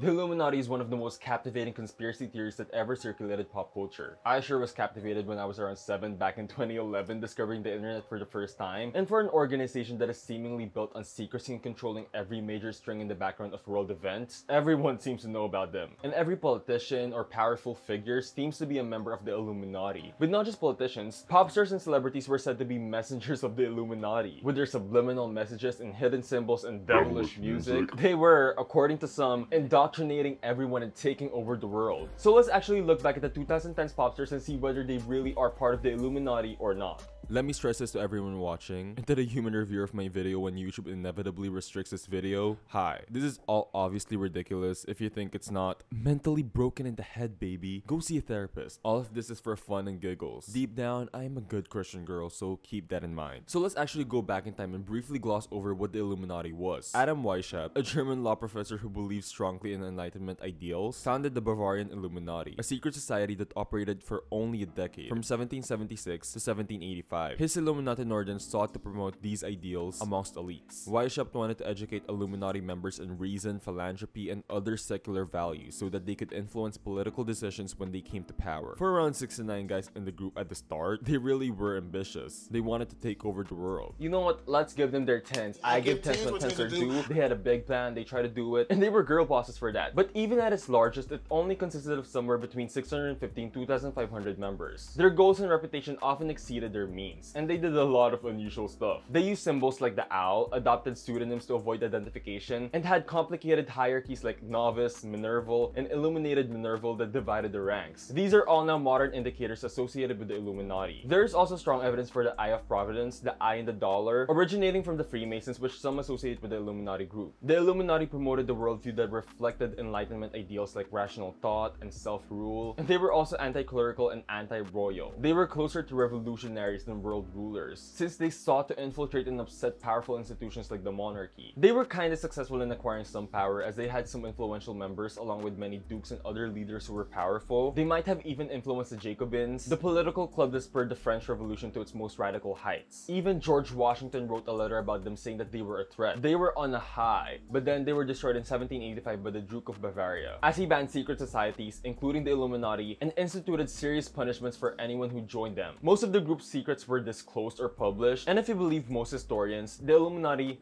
The Illuminati is one of the most captivating conspiracy theories that ever circulated pop culture. I sure was captivated when I was around 7 back in 2011 discovering the internet for the first time, and for an organization that is seemingly built on secrecy and controlling every major string in the background of world events, everyone seems to know about them. And every politician or powerful figure seems to be a member of the Illuminati. But not just politicians, pop stars and celebrities were said to be messengers of the Illuminati. With their subliminal messages and hidden symbols and devilish music, they were, according to some, indoctrinating everyone and taking over the world. So let's actually look back at the 2010s pop stars and see whether they really are part of the Illuminati or not. Let me stress this to everyone watching. Into a human review of my video when YouTube inevitably restricts this video. Hi, this is all obviously ridiculous. If you think it's not mentally broken in the head, baby, go see a therapist. All of this is for fun and giggles. Deep down, I am a good Christian girl, so keep that in mind. So let's actually go back in time and briefly gloss over what the Illuminati was. Adam Weishaupt, a German law professor who believes strongly in Enlightenment ideals, founded the Bavarian Illuminati, a secret society that operated for only a decade, from 1776 to 1785. His Illuminati Norden sought to promote these ideals amongst elites. Weishaupt wanted to educate Illuminati members in reason, philanthropy, and other secular values so that they could influence political decisions when they came to power. For around 69 guys in the group at the start, they really were ambitious. They wanted to take over the world. You know what? Let's give them their tens. I give tens what tens are due. They had a big plan, they tried to do it, and they were girl bosses for that. But even at its largest, it only consisted of somewhere between 650 and 2,500 members. Their goals and reputation often exceeded their means, and they did a lot of unusual stuff. They used symbols like the owl, adopted pseudonyms to avoid identification, and had complicated hierarchies like novice, minerval, and illuminated minerval that divided the ranks. These are all now modern indicators associated with the Illuminati. There's also strong evidence for the Eye of Providence, the Eye in the Dollar, originating from the Freemasons which some associate with the Illuminati group. The Illuminati promoted the worldview that reflected Enlightenment ideals like rational thought and self-rule, and they were also anti-clerical and anti-royal. They were closer to revolutionaries than world rulers, since they sought to infiltrate and upset powerful institutions like the monarchy. They were kinda successful in acquiring some power as they had some influential members along with many dukes and other leaders who were powerful. They might have even influenced the Jacobins, the political club that spurred the French Revolution to its most radical heights. Even George Washington wrote a letter about them saying that they were a threat. They were on a high, but then they were destroyed in 1785 by the Duke of Bavaria, as he banned secret societies, including the Illuminati, and instituted serious punishments for anyone who joined them. Most of the group's secrets were disclosed or published, and if you believe most historians, the Illuminati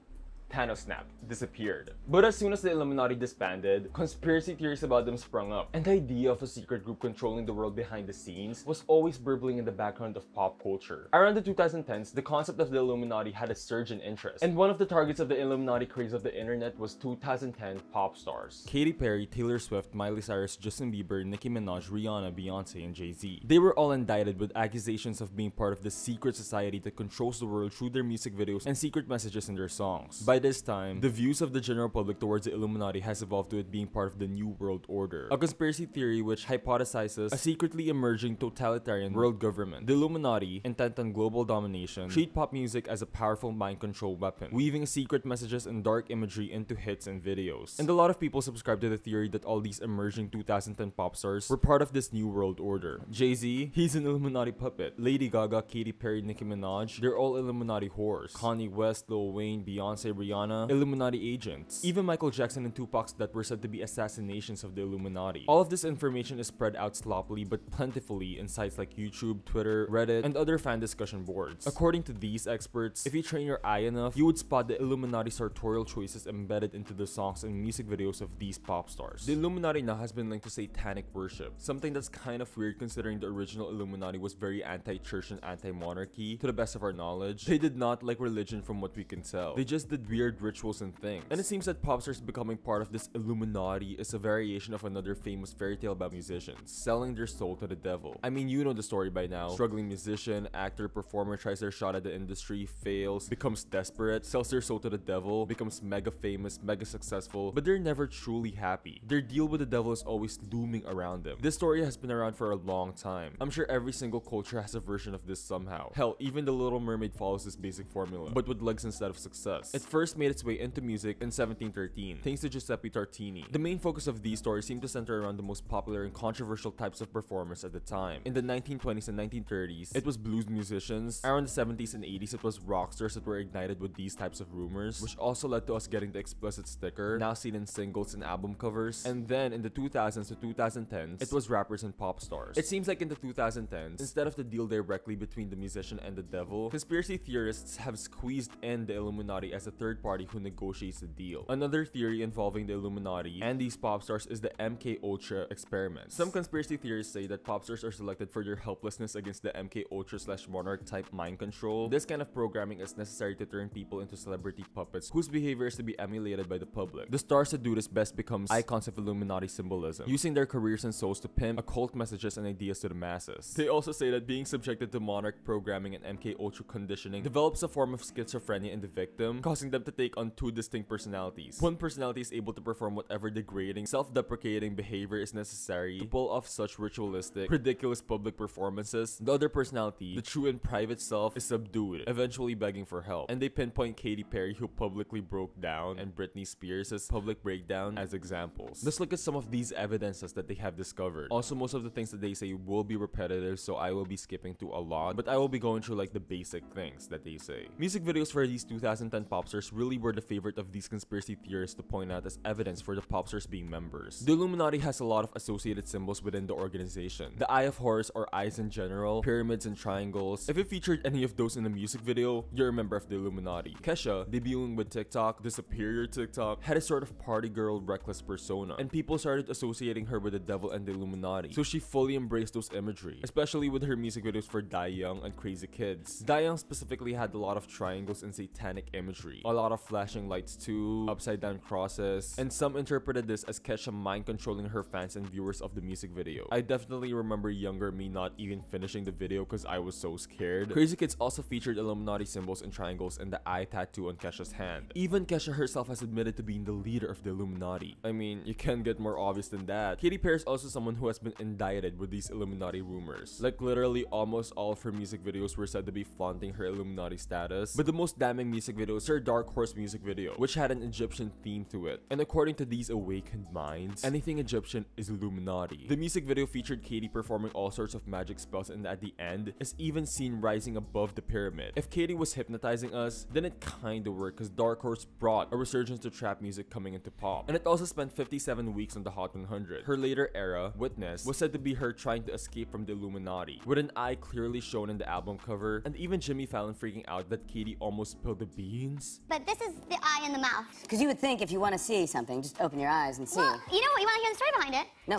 Thanos snapped, disappeared. But as soon as the Illuminati disbanded, conspiracy theories about them sprung up, and the idea of a secret group controlling the world behind the scenes was always burbling in the background of pop culture. Around the 2010s, the concept of the Illuminati had a surge in interest, and one of the targets of the Illuminati craze of the internet was 2010 pop stars. Katy Perry, Taylor Swift, Miley Cyrus, Justin Bieber, Nicki Minaj, Rihanna, Beyonce, and Jay-Z. They were all indicted with accusations of being part of the secret society that controls the world through their music videos and secret messages in their songs. By this time, the views of the general public towards the Illuminati has evolved to it being part of the New World Order, a conspiracy theory which hypothesizes a secretly emerging totalitarian world government. The Illuminati, intent on global domination, treat pop music as a powerful mind control weapon, weaving secret messages and dark imagery into hits and videos. And a lot of people subscribe to the theory that all these emerging 2010 pop stars were part of this New World Order. Jay-Z, he's an Illuminati puppet. Lady Gaga, Katy Perry, Nicki Minaj, they're all Illuminati whores. Kanye West, Lil Wayne, Beyonce, Rihanna, Illuminati agents. Even Michael Jackson and Tupac's that were said to be assassinations of the Illuminati. All of this information is spread out sloppily but plentifully in sites like YouTube, Twitter, Reddit, and other fan discussion boards. According to these experts, if you train your eye enough, you would spot the Illuminati sartorial choices embedded into the songs and music videos of these pop stars. The Illuminati now has been linked to satanic worship, something that's kind of weird considering the original Illuminati was very anti-church and anti-monarchy. To the best of our knowledge, they did not like religion from what we can tell. They just did weird rituals and things. And it seems that pop stars becoming part of this Illuminati is a variation of another famous fairy tale about musicians, selling their soul to the devil. I mean, you know the story by now. Struggling musician, actor, performer tries their shot at the industry, fails, becomes desperate, sells their soul to the devil, becomes mega famous, mega successful, but they're never truly happy. Their deal with the devil is always looming around them. This story has been around for a long time. I'm sure every single culture has a version of this somehow. Hell, even the Little Mermaid follows this basic formula, but with legs instead of success. It first first made its way into music in 1713, thanks to Giuseppe Tartini. The main focus of these stories seemed to center around the most popular and controversial types of performers at the time. In the 1920s and 1930s, it was blues musicians. Around the 70s and 80s, it was rock stars that were ignited with these types of rumors, which also led to us getting the explicit sticker, now seen in singles and album covers. And then in the 2000s to 2010s, it was rappers and pop stars. It seems like in the 2010s, instead of the deal directly between the musician and the devil, conspiracy theorists have squeezed in the Illuminati as a third party who negotiates the deal. Another theory involving the Illuminati and these pop stars is the MK Ultra experiment. Some conspiracy theorists say that pop stars are selected for their helplessness against the MK Ultra slash monarch type mind control. This kind of programming is necessary to turn people into celebrity puppets whose behavior is to be emulated by the public. The stars that do this best becomes icons of Illuminati symbolism, using their careers and souls to pimp occult messages and ideas to the masses. They also say that being subjected to monarch programming and MK Ultra conditioning develops a form of schizophrenia in the victim, causing them to take on two distinct personalities. One personality is able to perform whatever degrading, self-deprecating behavior is necessary to pull off such ritualistic, ridiculous public performances. The other personality, the true and private self, is subdued, eventually begging for help. And they pinpoint Katy Perry who publicly broke down and Britney Spears' public breakdown as examples. Let's look at some of these evidences that they have discovered. Also, most of the things that they say will be repetitive, so I will be skipping through a lot, but I will be going through like the basic things that they say. Music videos for these 2010 popstars really were the favorite of these conspiracy theorists to point out as evidence for the popstars being members. The Illuminati has a lot of associated symbols within the organization. The Eye of Horus or eyes in general, pyramids and triangles. If it featured any of those in a music video, you're a member of the Illuminati. Kesha, debuting with TikTok, the superior TikTok, had a sort of party girl reckless persona, and people started associating her with the devil and the Illuminati. So she fully embraced those imagery, especially with her music videos for Die Young and Crazy Kids. Die Young specifically had a lot of triangles and satanic imagery, lot of flashing lights too, upside down crosses, and some interpreted this as Kesha mind controlling her fans and viewers of the music video. I definitely remember younger me not even finishing the video because I was so scared. Crazy Kids also featured Illuminati symbols and triangles and the eye tattoo on Kesha's hand. Even Kesha herself has admitted to being the leader of the Illuminati. I mean, you can't get more obvious than that. Katy Perry is also someone who has been indicted with these Illuminati rumors. Like literally almost all of her music videos were said to be flaunting her Illuminati status. But the most damning music video is her Dark Horse music video, which had an Egyptian theme to it. And according to these awakened minds, anything Egyptian is Illuminati. The music video featured Katy performing all sorts of magic spells and at the end is even seen rising above the pyramid. If Katy was hypnotizing us, then it kinda worked because Dark Horse brought a resurgence to trap music coming into pop. And it also spent 57 weeks on the Hot 100. Her later era, Witness, was said to be her trying to escape from the Illuminati, with an eye clearly shown in the album cover, and even Jimmy Fallon freaking out that Katy almost spilled the beans. But this is the eye in the mouth. Because you would think if you want to see something, just open your eyes and see. Well, you know what? You want to hear the story behind it? No.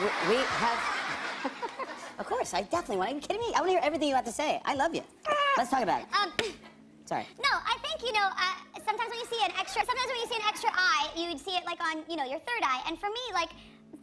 We, we have. of course, I definitely want. Are you kidding me? I want to hear everything you have to say. I love you. Let's talk about it. Um, Sorry. no, I think, you know, uh, sometimes when you see an extra, sometimes when you see an extra eye, you would see it like on, you know, your third eye. And for me, like,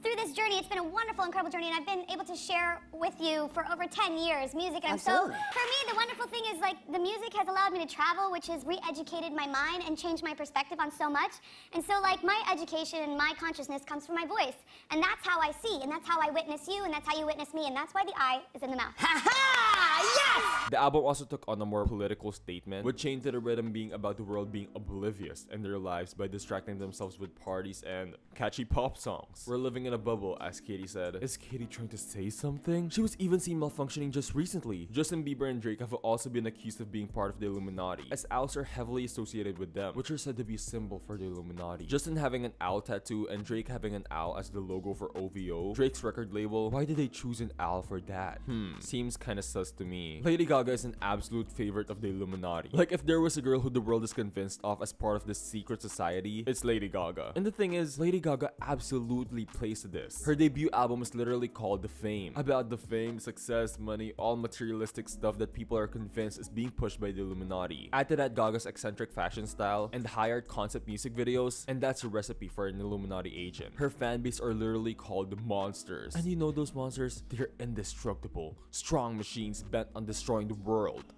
through this journey, it's been a wonderful, incredible journey, and I've been able to share with you for over 10 years music. And I'm Absolutely. so, for me, the wonderful thing is like the music has allowed me to travel, which has re-educated my mind and changed my perspective on so much. And so, like, my education and my consciousness comes from my voice, and that's how I see, and that's how I witness you, and that's how you witness me, and that's why the eye is in the mouth. Ha ha! Yes! The album also took on a more political statement, with Chained to the Rhythm being about the world being oblivious in their lives by distracting themselves with parties and catchy pop songs. We're living in a bubble, as Katy said. Is Katy trying to say something? She was even seen malfunctioning just recently. Justin Bieber and Drake have also been accused of being part of the Illuminati, as owls are heavily associated with them, which are said to be a symbol for the Illuminati. Justin having an owl tattoo and Drake having an owl as the logo for OVO, Drake's record label, why did they choose an owl for that? Hmm, seems kinda sus to me. Lady Gaga is an absolute favorite of the Illuminati. Like if there was a girl who the world is convinced of as part of this secret society, it's Lady Gaga. And the thing is, Lady Gaga absolutely plays to this. Her debut album is literally called The Fame. About the fame, success, money, all materialistic stuff that people are convinced is being pushed by the Illuminati. Add to that Gaga's eccentric fashion style and art concept music videos, and that's a recipe for an Illuminati agent. Her fanbase are literally called the monsters. And you know those monsters? They're indestructible, strong machines bent on destroying the world.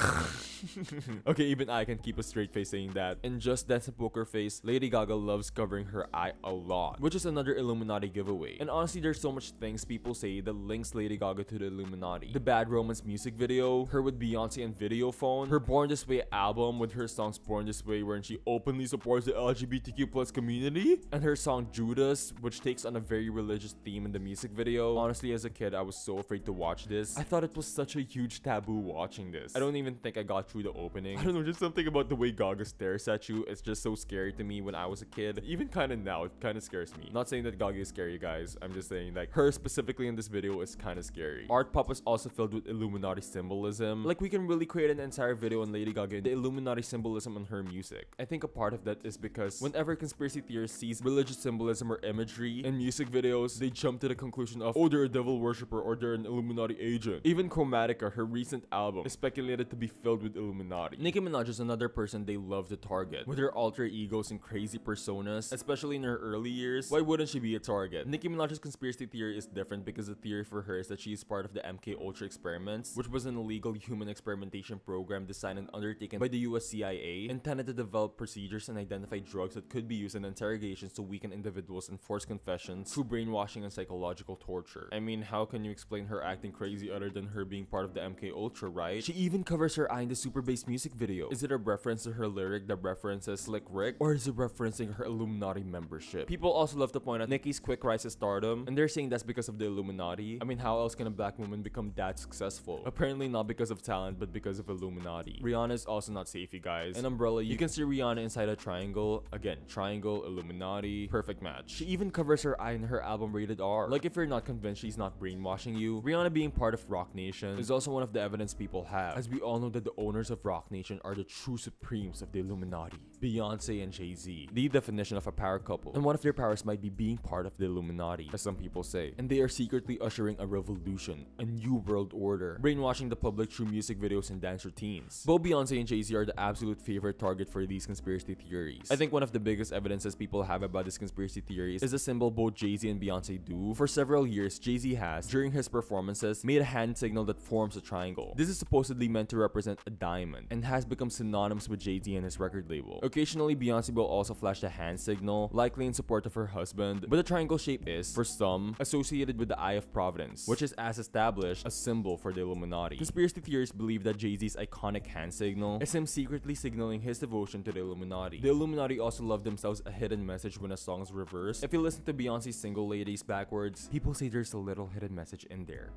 okay, even I can keep a straight face saying that. And just Dance a Poker Face, Lady Gaga loves covering her eye a lot, which is another Illuminati giveaway. And honestly, there's so much things people say that links Lady Gaga to the Illuminati. The Bad Romance music video, her with Beyonce and Video Phone, her Born This Way album with her songs Born This Way wherein she openly supports the LGBTQ plus community, and her song Judas, which takes on a very religious theme in the music video. Honestly, as a kid, I was so afraid to watch this. I thought it was such a huge taboo watching this. I don't even think I got through the opening. I don't know, just something about the way Gaga stares at you. It's just so scary to me when I was a kid. Even kind of now, it kind of scares me. Not saying that Gaga is scary, guys. I'm just saying like her specifically in this video is kind of scary. Art Pop is also filled with Illuminati symbolism. Like we can really create an entire video on Lady Gaga and the Illuminati symbolism on her music. I think a part of that is because whenever conspiracy theorists sees religious symbolism or imagery in music videos, they jump to the conclusion of, oh, they're a devil worshipper or they're an Illuminati agent. Even Chromatica, her recent album, is speculated to be filled with Illuminati. Nicki Minaj is another person they love to target. With her alter egos and crazy personas, especially in her early years, why wouldn't she be a target? Nicki Minaj's conspiracy theory is different because the theory for her is that she is part of the MK Ultra experiments, which was an illegal human experimentation program designed and undertaken by the US CIA, intended to develop procedures and identify drugs that could be used in interrogations to weaken individuals and force confessions through brainwashing and psychological torture. I mean, how can you explain her acting crazy other than her being part of the MK Ultra, right? She even covers her eye in the super bass music video. Is it a reference to her lyric that references Slick Rick, or is it referencing her Illuminati membership? People also love to point out Nicki's quick rise to stardom, and they're saying that's because of the Illuminati. I mean, how else can a black woman become that successful? Apparently not because of talent, but because of Illuminati. Rihanna is also not safe, you guys. An umbrella, you can see Rihanna inside a triangle. Again, triangle, Illuminati, perfect match. She even covers her eye in her album Rated R. Like if you're not convinced she's not brainwashing you, Rihanna being part of Roc Nation is also one of the evidence people have, as we all know that the owners of Roc Nation are the true supremes of the Illuminati. Beyonce and Jay-Z, the definition of a power couple. And one of their powers might be being part of the Illuminati, as some people say. And they are secretly ushering a revolution, a new world order, brainwashing the public through music videos and dance routines. Both Beyonce and Jay-Z are the absolute favorite target for these conspiracy theories. I think one of the biggest evidences people have about this conspiracy theories is the symbol both Jay-Z and Beyonce do. For several years, Jay-Z has, during his performances, made a hand signal that forms a triangle. This is supposedly meant to represent a diamond, and has become synonymous with Jay-Z and his record label. Occasionally, Beyonce will also flash the hand signal, likely in support of her husband, but the triangle shape is, for some, associated with the Eye of Providence, which is as established a symbol for the Illuminati. Conspiracy theorists believe that Jay-Z's iconic hand signal is him secretly signaling his devotion to the Illuminati. The Illuminati also love themselves a hidden message when a song is reversed. If you listen to Beyonce's single Ladies backwards, people say there's a little hidden message in there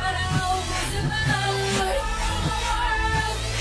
but I always about the world.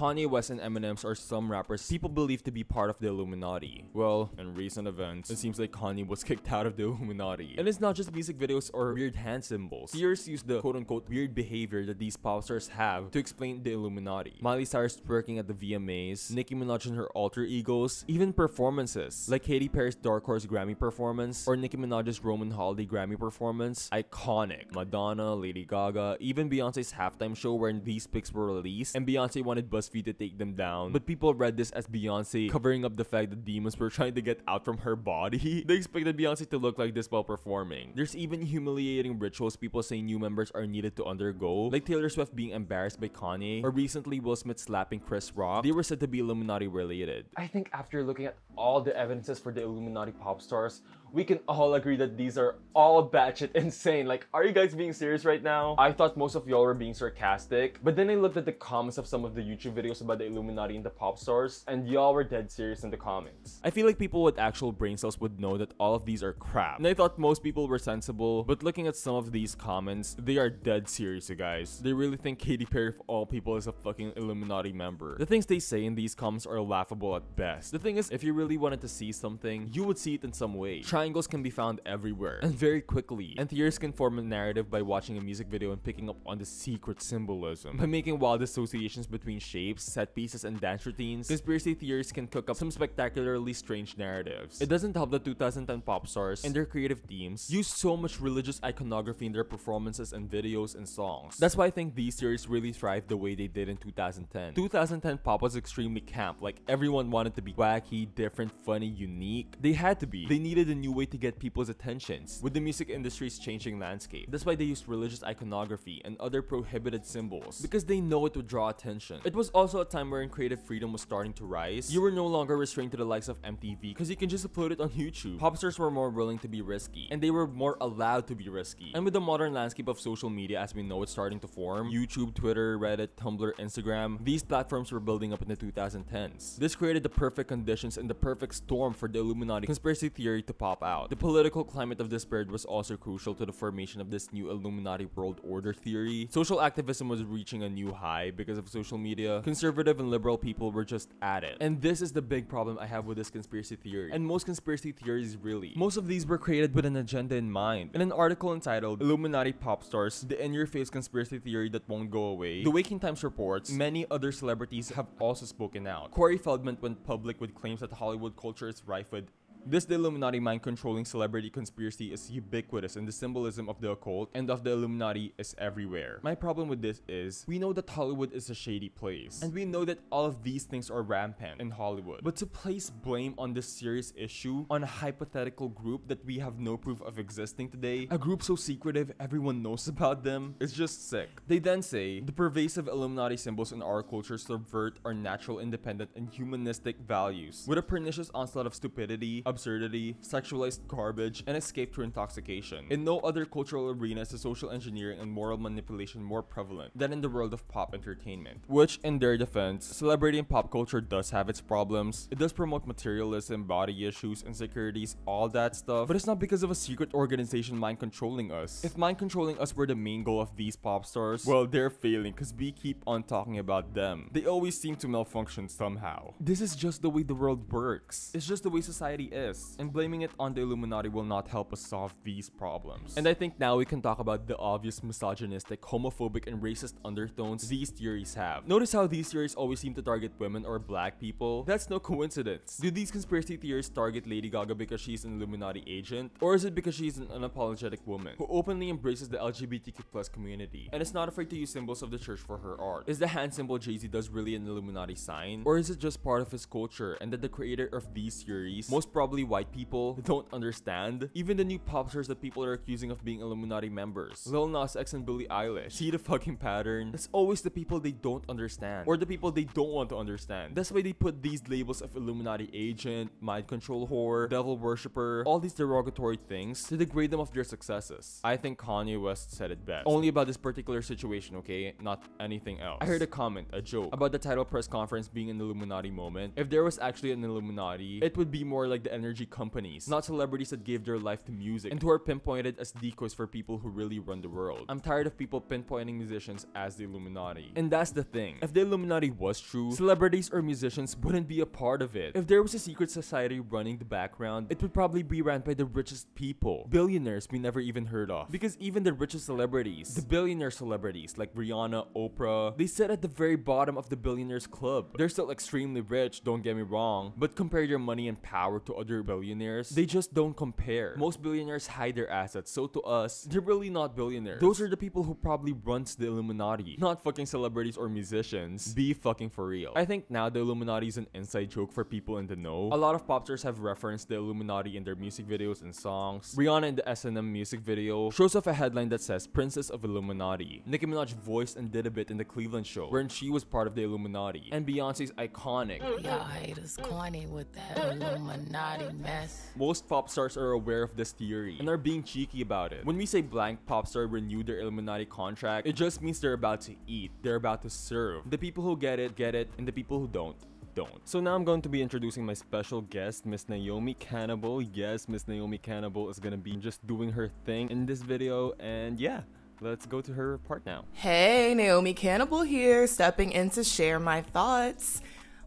Kanye West and Eminem's are some rappers people believe to be part of the Illuminati. Well, in recent events, it seems like Kanye was kicked out of the Illuminati. And it's not just music videos or weird hand symbols. Theorists use the quote-unquote weird behavior that these pop stars have to explain the Illuminati. Miley Cyrus twerking at the VMAs, Nicki Minaj and her alter egos, even performances like Katy Perry's Dark Horse Grammy performance or Nicki Minaj's Roman Holiday Grammy performance. Iconic. Madonna, Lady Gaga, even Beyonce's halftime show where these pics were released and Beyonce wanted BuzzFeed to take them down. But people read this as Beyonce covering up the fact that demons were trying to get out from her body. they expected Beyonce to look like this while performing. There's even humiliating rituals people say new members are needed to undergo, like Taylor Swift being embarrassed by Kanye, or recently Will Smith slapping Chris Rock. They were said to be Illuminati related. I think after looking at all the evidences for the Illuminati pop stars, we can all agree that these are all batshit insane. Like, are you guys being serious right now? I thought most of y'all were being sarcastic, but then I looked at the comments of some of the YouTube videos about the Illuminati and the pop stars, and y'all were dead serious in the comments. I feel like people with actual brain cells would know that all of these are crap. And I thought most people were sensible, but looking at some of these comments, they are dead serious, you guys. They really think Katy Perry of all people is a fucking Illuminati member. The things they say in these comments are laughable at best. The thing is, if you really wanted to see something, you would see it in some way. Try Triangles can be found everywhere and very quickly, and theorists can form a narrative by watching a music video and picking up on the secret symbolism. By making wild associations between shapes, set pieces, and dance routines, conspiracy theorists can cook up some spectacularly strange narratives. It doesn't help that 2010 pop stars and their creative teams use so much religious iconography in their performances and videos and songs. That's why I think these series really thrived the way they did in 2010. 2010 pop was extremely camp, like everyone wanted to be wacky, different, funny, unique. They had to be. They needed a new way to get people's attentions with the music industry's changing landscape. That's why they used religious iconography and other prohibited symbols because they know it would draw attention. It was also a time wherein creative freedom was starting to rise. You were no longer restrained to the likes of MTV because you can just upload it on YouTube. Pop stars were more willing to be risky and they were more allowed to be risky. And with the modern landscape of social media as we know it starting to form, YouTube, Twitter, Reddit, Tumblr, Instagram, these platforms were building up in the 2010s. This created the perfect conditions and the perfect storm for the Illuminati conspiracy theory to pop out. The political climate of this period was also crucial to the formation of this new Illuminati world order theory. Social activism was reaching a new high because of social media. Conservative and liberal people were just at it. And this is the big problem I have with this conspiracy theory. And most conspiracy theories really. Most of these were created with an agenda in mind. In an article entitled Illuminati Pop Stars, the in-your-face conspiracy theory that won't go away, The Waking Times reports many other celebrities have also spoken out. Corey Feldman went public with claims that Hollywood culture is rife with this the Illuminati mind controlling celebrity conspiracy is ubiquitous and the symbolism of the occult and of the Illuminati is everywhere. My problem with this is we know that Hollywood is a shady place and we know that all of these things are rampant in Hollywood. But to place blame on this serious issue on a hypothetical group that we have no proof of existing today, a group so secretive everyone knows about them, is just sick. They then say the pervasive Illuminati symbols in our culture subvert our natural independent and humanistic values with a pernicious onslaught of stupidity, absurdity, sexualized garbage, and escape through intoxication. In no other cultural arena is the social engineering and moral manipulation more prevalent than in the world of pop entertainment. Which, in their defense, celebrity and pop culture does have its problems. It does promote materialism, body issues, insecurities, all that stuff, but it's not because of a secret organization mind controlling us. If mind controlling us were the main goal of these pop stars, well, they're failing because we keep on talking about them. They always seem to malfunction somehow. This is just the way the world works. It's just the way society is is, and blaming it on the Illuminati will not help us solve these problems. And I think now we can talk about the obvious misogynistic, homophobic, and racist undertones these theories have. Notice how these theories always seem to target women or black people? That's no coincidence. Do these conspiracy theories target Lady Gaga because she's an Illuminati agent? Or is it because she's an unapologetic woman who openly embraces the LGBTQ plus community and is not afraid to use symbols of the church for her art? Is the hand symbol Jay-Z does really an Illuminati sign? Or is it just part of his culture and that the creator of these theories, most probably probably white people don't understand. Even the new pop stars that people are accusing of being Illuminati members. Lil Nas X and Billie Eilish. See the fucking pattern? It's always the people they don't understand. Or the people they don't want to understand. That's why they put these labels of Illuminati agent, mind control whore, devil worshipper, all these derogatory things to degrade them of their successes. I think Kanye West said it best. Only about this particular situation, okay? Not anything else. I heard a comment, a joke, about the title press conference being an Illuminati moment. If there was actually an Illuminati, it would be more like the energy companies, not celebrities that gave their life to music and who are pinpointed as decoys for people who really run the world. I'm tired of people pinpointing musicians as the Illuminati. And that's the thing. If the Illuminati was true, celebrities or musicians wouldn't be a part of it. If there was a secret society running the background, it would probably be ran by the richest people. Billionaires we never even heard of. Because even the richest celebrities, the billionaire celebrities like Rihanna, Oprah, they sit at the very bottom of the billionaires club. They're still extremely rich, don't get me wrong, but compare their money and power to other other billionaires, they just don't compare. Most billionaires hide their assets, so to us, they're really not billionaires. Those are the people who probably runs the Illuminati, not fucking celebrities or musicians. Be fucking for real. I think now the Illuminati is an inside joke for people in the know. A lot of pop stars have referenced the Illuminati in their music videos and songs. Rihanna in the S&M music video shows off a headline that says Princess of Illuminati. Nicki Minaj voiced and did a bit in the Cleveland show, wherein she was part of the Illuminati. And Beyonce's iconic. Y'all haters corny with that Illuminati mess. Most pop stars are aware of this theory and are being cheeky about it. When we say blank pop star renewed their Illuminati contract, it just means they're about to eat, they're about to serve. The people who get it, get it, and the people who don't, don't. So now I'm going to be introducing my special guest, Miss Naomi Cannibal. Yes, Miss Naomi Cannibal is gonna be just doing her thing in this video, and yeah. Let's go to her part now. Hey, Naomi Cannibal here, stepping in to share my thoughts.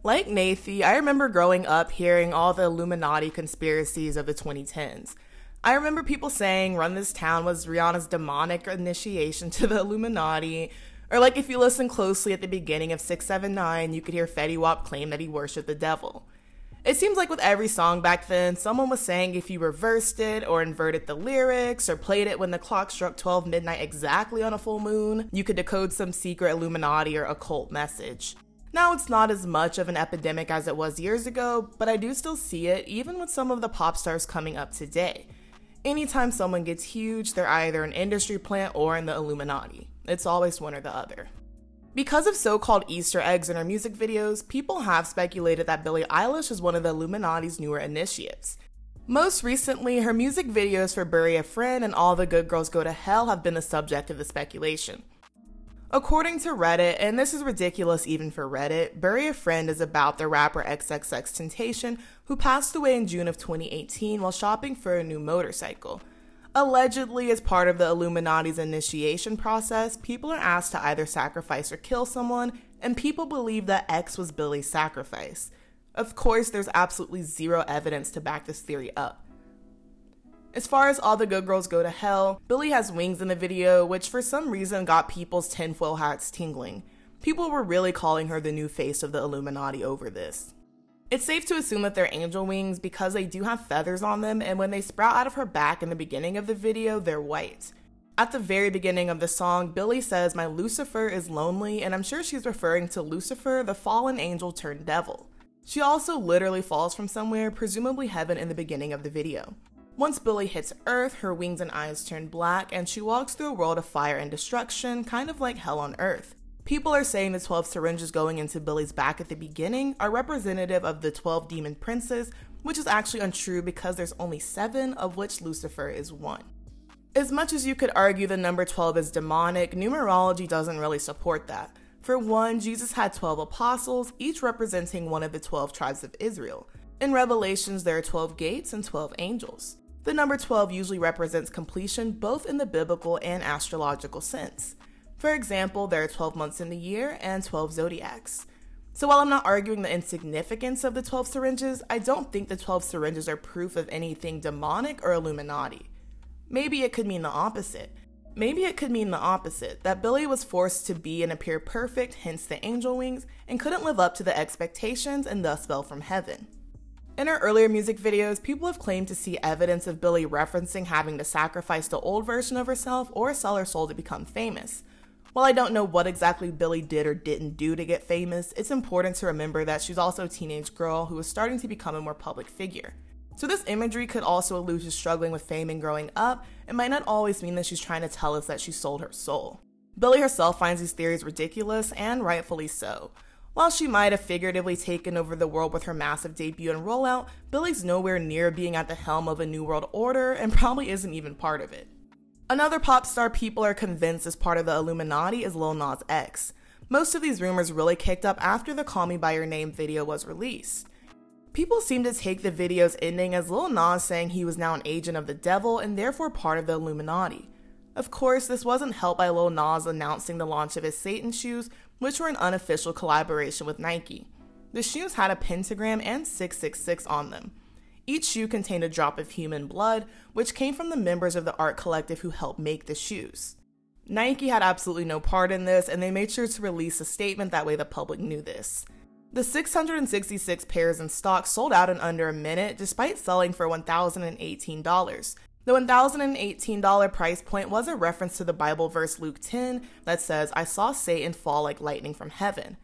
Like Nathie, I remember growing up hearing all the Illuminati conspiracies of the 2010s. I remember people saying Run This Town was Rihanna's demonic initiation to the Illuminati. Or, like, if you listen closely at the beginning of 679, you could hear Fetty Wap claim that he worshiped the devil. It seems like with every song back then, someone was saying if you reversed it or inverted the lyrics or played it when the clock struck 12 midnight exactly on a full moon, you could decode some secret Illuminati or occult message. Now it's not as much of an epidemic as it was years ago, but I do still see it even with some of the pop stars coming up today. Anytime someone gets huge, they're either an industry plant or in the Illuminati. It's always one or the other. Because of so called Easter eggs in her music videos, people have speculated that Billie Eilish is one of the Illuminati's newer initiates. Most recently, her music videos for Bury a Friend and All the Good Girls Go to Hell have been the subject of the speculation. According to Reddit, and this is ridiculous even for Reddit, Bury a Friend is about the rapper XXXTentacion who passed away in June of 2018 while shopping for a new motorcycle. Allegedly, as part of the Illuminati's initiation process, people are asked to either sacrifice or kill someone, and people believe that X was Billie's sacrifice. Of course, there's absolutely zero evidence to back this theory up. As far as all the good girls go to hell, Billie has wings in the video, which for some reason got people's tinfoil hats tingling. People were really calling her the new face of the Illuminati over this. It's safe to assume that they're angel wings because they do have feathers on them, and when they sprout out of her back in the beginning of the video, they're white. At the very beginning of the song, Billie says, My Lucifer is lonely, and I'm sure she's referring to Lucifer, the fallen angel turned devil. She also literally falls from somewhere, presumably heaven, in the beginning of the video. Once Billie hits Earth, her wings and eyes turn black, and she walks through a world of fire and destruction, kind of like hell on Earth. People are saying the 12 syringes going into Billie's back at the beginning are representative of the 12 demon princes, which is actually untrue because there's only seven, of which Lucifer is one. As much as you could argue the number 12 is demonic, numerology doesn't really support that. For one, Jesus had 12 apostles, each representing one of the 12 tribes of Israel. In Revelations, there are 12 gates and 12 angels. The number 12 usually represents completion both in the biblical and astrological sense. For example, there are 12 months in the year and 12 zodiacs. So while I'm not arguing the insignificance of the 12 syringes, I don't think the 12 syringes are proof of anything demonic or Illuminati. Maybe it could mean the opposite. Maybe it could mean the opposite that Billie was forced to be and appear perfect, hence the angel wings, and couldn't live up to the expectations and thus fell from heaven. In her earlier music videos, people have claimed to see evidence of Billie referencing having to sacrifice the old version of herself or sell her soul to become famous. While I don't know what exactly Billie did or didn't do to get famous, it's important to remember that she's also a teenage girl who is starting to become a more public figure. So, this imagery could also allude to struggling with fame and growing up, and might not always mean that she's trying to tell us that she sold her soul. Billie herself finds these theories ridiculous, and rightfully so. While she might have figuratively taken over the world with her massive debut and rollout, Billie's nowhere near being at the helm of a new world order and probably isn't even part of it. Another pop star people are convinced is part of the Illuminati is Lil Nas X. Most of these rumors really kicked up after the Call Me By Your Name video was released. People seem to take the video's ending as Lil Nas saying he was now an agent of the devil and therefore part of the Illuminati. Of course, this wasn't helped by Lil Nas announcing the launch of his Satan shoes, which were an unofficial collaboration with Nike. The shoes had a pentagram and 666 on them. Each shoe contained a drop of human blood, which came from the members of the art collective who helped make the shoes. Nike had absolutely no part in this, and they made sure to release a statement that way the public knew this. The 666 pairs in stock sold out in under a minute despite selling for $1,018. The $1,018 price point was a reference to the Bible verse Luke 10 that says, I saw Satan fall like lightning from heaven.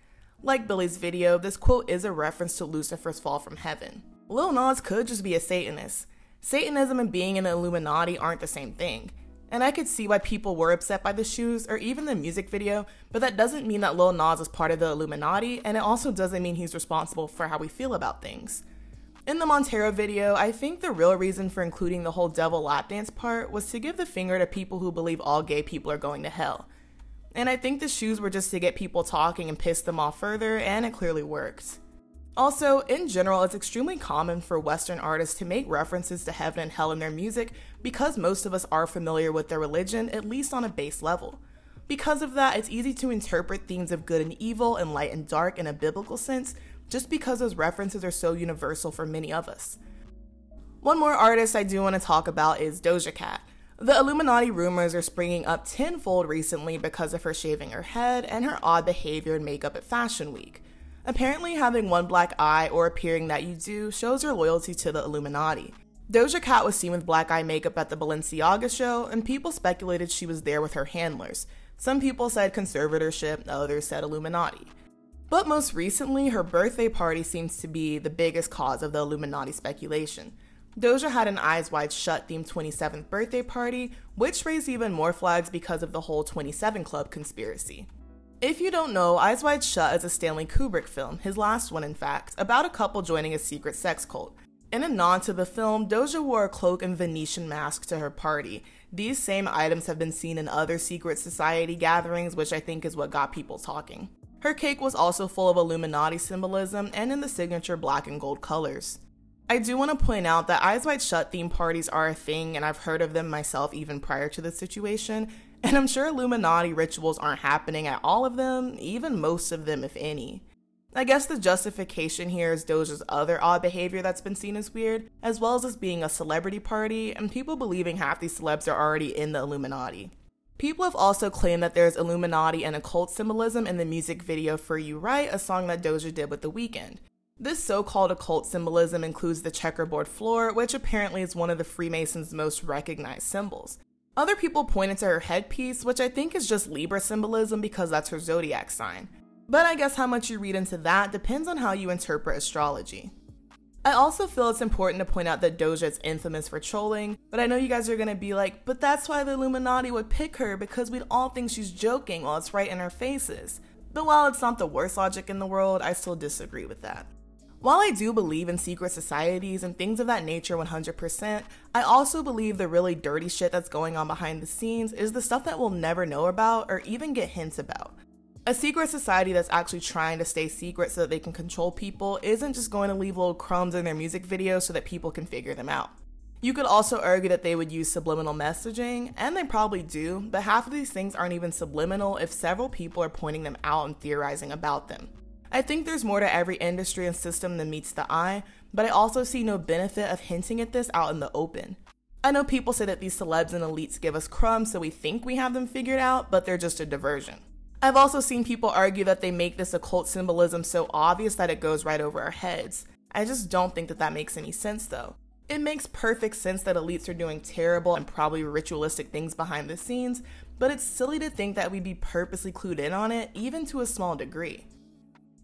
Like Billie's video, this quote is a reference to Lucifer's fall from heaven. Lil Nas could just be a Satanist. Satanism and being in the Illuminati aren't the same thing. And I could see why people were upset by the shoes or even the music video, but that doesn't mean that Lil Nas is part of the Illuminati, and it also doesn't mean he's responsible for how we feel about things. In the Montero video, I think the real reason for including the whole devil lap dance part was to give the finger to people who believe all gay people are going to hell. And I think the shoes were just to get people talking and piss them off further, and it clearly worked. Also, in general, it's extremely common for Western artists to make references to heaven and hell in their music because most of us are familiar with their religion, at least on a base level. Because of that, it's easy to interpret themes of good and evil and light and dark in a biblical sense just because those references are so universal for many of us. One more artist I do want to talk about is Doja Cat. The Illuminati rumors are springing up tenfold recently because of her shaving her head and her odd behavior and makeup at Fashion Week. Apparently, having one black eye or appearing that you do shows your loyalty to the Illuminati. Doja Cat was seen with black eye makeup at the Balenciaga show, and people speculated she was there with her handlers. Some people said conservatorship, others said Illuminati. But most recently, her birthday party seems to be the biggest cause of the Illuminati speculation. Doja had an Eyes Wide Shut themed 27th birthday party, which raised even more flags because of the whole 27 Club conspiracy. If you don't know, Eyes Wide Shut is a Stanley Kubrick film, his last one in fact, about a couple joining a secret sex cult. In a nod to the film, Doja wore a cloak and Venetian mask to her party. These same items have been seen in other secret society gatherings, which I think is what got people talking. Her cake was also full of Illuminati symbolism and in the signature black and gold colors. I do want to point out that Eyes Wide Shut theme parties are a thing, and I've heard of them myself even prior to this situation, and I'm sure Illuminati rituals aren't happening at all of them, even most of them, if any. I guess the justification here is Doja's other odd behavior that's been seen as weird, as well as this being a celebrity party, and people believing half these celebs are already in the Illuminati. People have also claimed that there's Illuminati and occult symbolism in the music video for You Right, a song that Doja did with The Weeknd. This so called occult symbolism includes the checkerboard floor, which apparently is one of the Freemasons' most recognized symbols. Other people pointed to her headpiece, which I think is just Libra symbolism because that's her zodiac sign. But I guess how much you read into that depends on how you interpret astrology. I also feel it's important to point out that Doja is infamous for trolling, but I know you guys are gonna be like, but that's why the Illuminati would pick her because we'd all think she's joking while it's right in our faces. But while it's not the worst logic in the world, I still disagree with that. While I do believe in secret societies and things of that nature 100%, I also believe the really dirty shit that's going on behind the scenes is the stuff that we'll never know about or even get hints about. A secret society that's actually trying to stay secret so that they can control people isn't just going to leave little crumbs in their music videos so that people can figure them out. You could also argue that they would use subliminal messaging, and they probably do, but half of these things aren't even subliminal if several people are pointing them out and theorizing about them. I think there's more to every industry and system than meets the eye, but I also see no benefit of hinting at this out in the open. I know people say that these celebs and elites give us crumbs so we think we have them figured out, but they're just a diversion. I've also seen people argue that they make this occult symbolism so obvious that it goes right over our heads. I just don't think that that makes any sense though. It makes perfect sense that elites are doing terrible and probably ritualistic things behind the scenes, but it's silly to think that we'd be purposely clued in on it, even to a small degree.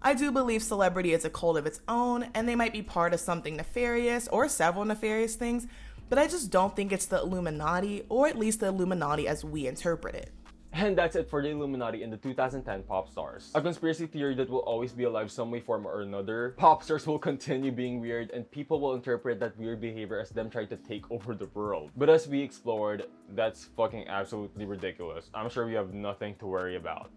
I do believe celebrity is a cult of its own, and they might be part of something nefarious or several nefarious things, but I just don't think it's the Illuminati, or at least the Illuminati as we interpret it. And that's it for the Illuminati and the 2010 pop stars. A conspiracy theory that will always be alive some way, form, or another. Pop stars will continue being weird and people will interpret that weird behavior as them trying to take over the world. But as we explored, that's fucking absolutely ridiculous. I'm sure we have nothing to worry about.